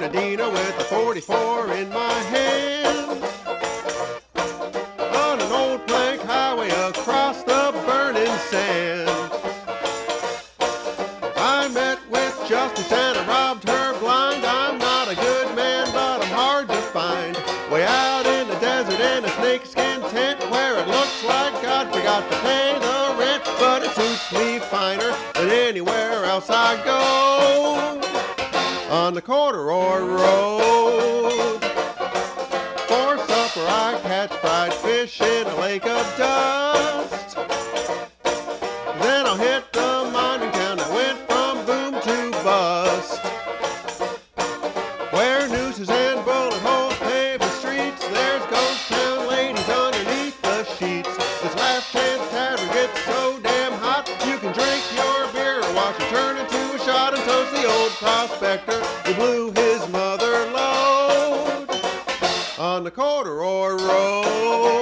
Bernardino with a 44 in my hand. On an old plank highway across the burning sand. I met with justice and I robbed her blind. I'm not a good man, but I'm hard to find. Way out in the desert in a snakeskin tent where it looks like God forgot to pay the rent, but it suits me finer than anywhere else I go. On the corduroy road. For supper I catch fried fish in a lake of dust. Then I'll hit the mining town that went from boom to bust. Where nooses and bullet holes pave the streets, there's ghost town ladies underneath the sheets. This last chance tavern gets so damn hot, you can drink your beer or watch it turn into shot and toast the old prospector who blew his mother lode on the corduroy road.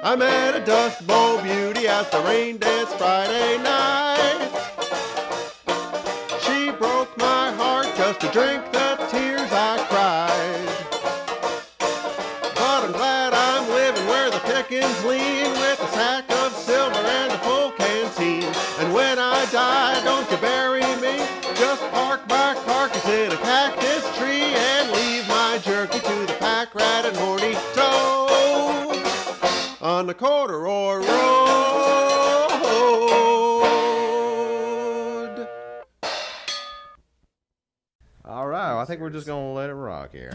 I met a Dust Bowl beauty at the rain dance Friday night. She broke my heart just to drink the tears I cried. But I'm glad I'm living where the pickings lean with a sack of silver and a full canteen. And when I die, don't you bury me. Just park my carcass in a cactus think we're just gonna let it rock here.